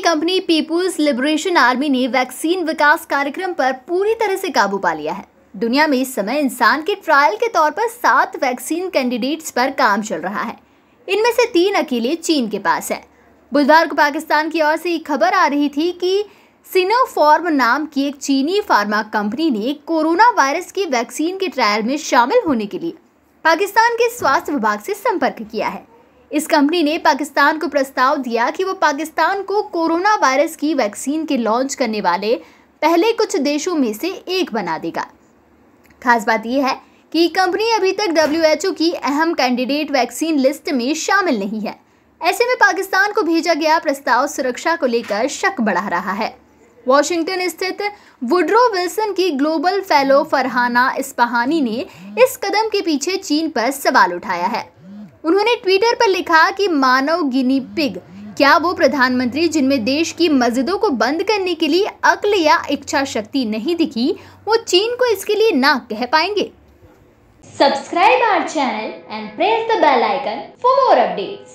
Company People's Liberation Army ने vaccine विकास कार्यक्रम पर पूरी तरह से काबू पा लिया है। दुनिया में इस समय इंसान के ट्रायल के तौर पर सात वैक्सीन कैंडिडेट्स पर काम चल रहा है। इनमें से तीन अकेले चीन के पास है। बुधवार को पाकिस्तान की ओर से खबर आ रही थी कि सिनोफॉर्म नाम की एक चीनी फार्मा कंपनी ने कोरोना वायरस की वैक्सीन के ट्रायल में शामिल होने के लिए पाकिस्तान के स्वास्थ्य विभाग से संपर्क किया है। इस कंपनी ने पाकिस्तान को प्रस्ताव दिया कि वो पाकिस्तान को कोरोना वायरस की वैक्सीन के लॉन्च करने वाले पहले कुछ देशों में से एक बना देगा। खास बात यह है कि कंपनी अभी तक डब्ल्यू की अहम कैंडिडेट वैक्सीन लिस्ट में शामिल नहीं है। ऐसे में पाकिस्तान को भेजा गया प्रस्ताव सुरक्षा को लेकर शक बढ़ा रहा है। वॉशिंगटन स्थित वुड्रो विल्सन की ग्लोबल फेलो फरहाना इस्पाहानी ने इस कदम के पीछे चीन पर सवाल उठाया है। उन्होंने ट्विटर पर लिखा कि मानव गिनी पिग, क्या वो प्रधानमंत्री जिनमें देश की मस्जिदों को बंद करने के लिए अक्ल या इच्छा शक्ति नहीं दिखी, वो चीन को इसके लिए ना कह पाएँगे। Subscribe our channel and press the bell icon for more updates